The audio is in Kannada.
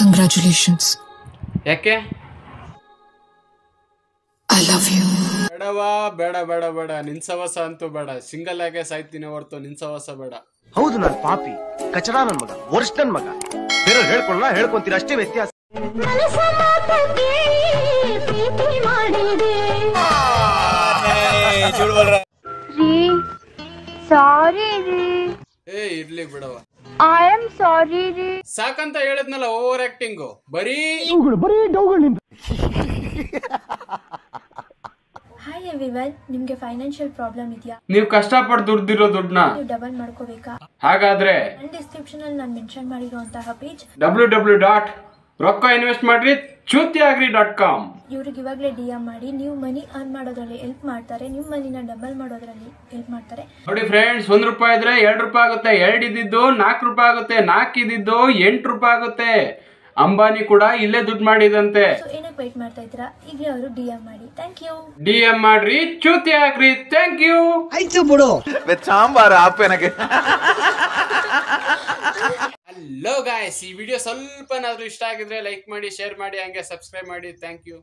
Congratulations. ಯಾಕೆ? ಐ ಲವ್ ಯು ಬೇಡವಾ ಬೇಡ ಬೇಡ ಬೇಡ. ನಿನ್ ಸವಸ ಅಂತೂ ಬೇಡ. ಸಿಂಗಲ್ ಆಗೇ ಸಾಯ್ತೀನಿ ಹೊರತು ನಿನ್ ಸವಸ ಬೇಡ. ಹೌದು ನಾನು ಪಾಪಿ. ಕಚಡ ನನ್ ಮಗ ವರ್ಷ ನನ್ ಮಗ. ಬೇರೆ ಹೇಳ್ಕೊಳ್ಳ ಹೇಳ್ಕೊಂತೀರ ಅಷ್ಟೇ ವ್ಯತ್ಯಾಸ. ಸಾರಿ ಏ ಇರ್ಲಿ ಬಿಡವ ಐ ಆಮ್ ಸಾರಿ ರೀ ಸಾಕಂತ ಹೇಳಿದ್ನಲ್ಲ ಓವರ್ ಆಕ್ಟಿಂಗ್ ಬರೀ ಹಾಯ್ ಎವ್ರಿವನ್ ನಿಮ್ಗೆ ಫೈನಾನ್ಷಿಯಲ್ ಪ್ರಾಬ್ಲಮ್ ಇದೆಯಾ? ನೀವು ಕಷ್ಟಪಟ್ಟು ದುಡ್ದಿರೋ ದುಡ್ಡನ್ನ ನೀವು ಡಬಲ್ ಮಾಡ್ಕೋಬೇಕಾ? ಹಾಗಾದ್ರೆ ನನ್ನ ಡಿಸ್ಕ್ರಿಪ್ಷನ್ ಅಲ್ಲಿ ನಾನು ಮೆನ್ಷನ್ ಮಾಡಿರುವಂತಹ ಪೇಜ್ ಡಬ್ಲ್ಯೂ ಡಬ್ಲ್ಯೂ ಡಾಟ್ ರೊಕ್ಕ ಇನ್ವೆಸ್ಟ್ ಮಾಡ್ರಿ ಚ್ಯೂತಿ ಆಗ್ರಿ ಡಾಟ್ ಕಾಮ್ ಇವ್ರಿಗೆ ಇವಾಗಲೇ ಡಿ ಎಂ ಮಾಡಿ ನೀವು ಮನಿ ಅರ್ನ್ ಮಾಡೋದ್ರಲ್ಲಿ ಹೆಲ್ಪ್ ಮಾಡ್ತಾರೆ ನಿಮ್ಮ ಮನಿನ ಡಬಲ್ ಮಾಡೋದ್ರಲ್ಲಿ ಹೆಲ್ಪ್ ಮಾಡ್ತಾರೆ. ನೋಡಿ ಫ್ರೆಂಡ್ಸ್ ಒಂದು ರೂಪಾಯಿ ಇದ್ರೆ ಎರಡು ರೂಪಾಯಿ ಆಗುತ್ತೆ ಎರಡು ಇದ್ದಿದ್ದು ನಾಲ್ಕು ರೂಪಾಯಿ ಆಗುತ್ತೆ ನಾಲ್ಕು ಇದ್ದಿದ್ದು ಎಂಟು ರೂಪಾಯಿ ಆಗುತ್ತೆ. ಅಂಬಾನಿ ಕೂಡ ಇಲ್ಲೇ ದುಡ್ಡು ಮಾಡಿದಂತೆ. ಸೊ ಏನಕ್ಕೆ ವೇಟ್ ಮಾಡ್ತಾ ಇದ್ದೀರಾ? ಈಗಲೇ ಅವರು ಡಿ ಎಂ ಮಾಡಿ. ಥ್ಯಾಂಕ್ ಯು ಡಿ ಎಂ ಮಾಡ್ರಿ ಚ್ಯೂತಿ ಆಗ್ರಿ ಥ್ಯಾಂಕ್ ಯು ಸಾಂಬಾರ ಆಪ್ ಹಲೋ ಗಾಯ್ಸ್ ಈ ವಿಡಿಯೋ ಸ್ವಲ್ಪನಾದರೂ ಇಷ್ಟ ಆಗಿದ್ರೆ ಲೈಕ್ ಮಾಡಿ ಶೇರ್ ಮಾಡಿ, ಹಂಗೆ ಸಬ್ಸ್ಕ್ರೈಬ್ ಮಾಡಿ. Thank you